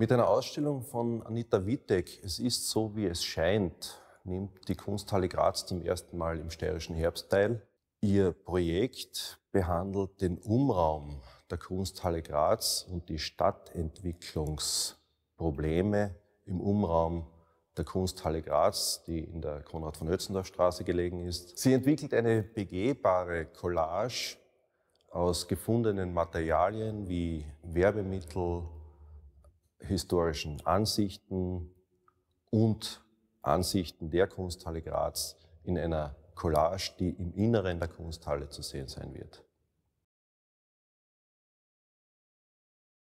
Mit einer Ausstellung von Anita Wittek, es ist so, wie es scheint, nimmt die Kunsthalle Graz zum ersten Mal im steirischen Herbst teil. Ihr Projekt behandelt den Umraum der Kunsthalle Graz und die Stadtentwicklungsprobleme im Umraum der Kunsthalle Graz, die in der Konrad von Ötzendorf Straße gelegen ist. Sie entwickelt eine begehbare Collage aus gefundenen Materialien wie Werbemittel, historischen Ansichten und Ansichten der Kunsthalle Graz in einer Collage, die im Inneren der Kunsthalle zu sehen sein wird.